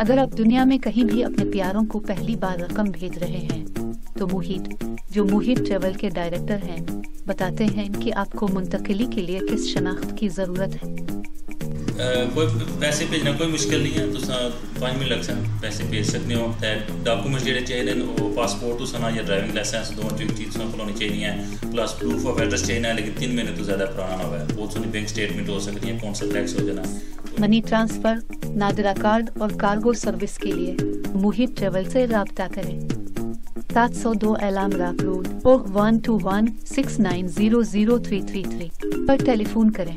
अगर आप दुनिया में कहीं भी अपने प्यारों को पहली बार रकम भेज रहे हैं तो मुहित जो मुहित ट्रेवल के डायरेक्टर हैं बताते हैं कि आपको मुंतकली के लिए किस शनाख्त की ज़रूरत है। कोई पैसे भेजना कोई मुश्किल नहीं है पंज मिनट लग सकते पैसे भेज सकते हो ते जेह्ड़े पासपोर्ट तुसें ड्राइविंग लाइसेंस दोनों चीज़ तुसें कोल होनी चाहिए प्लस प्रूफ ऑफ़ एड्रेस चाहिए लेकिन तीन महीने तो ज़्यादा पुराना ना हो बैंक स्टेटमेंट हो सकती है कौन टैक्स हो जाना। मनी ट्रांसफ़र नादरा कार्ड और कार्गो सर्विस के लिए मुहिब ट्रेवल से रबता करें। सात सौ दो एलाम राक रोड और one two one six nine zero zero three three three पर टेलीफोन करें।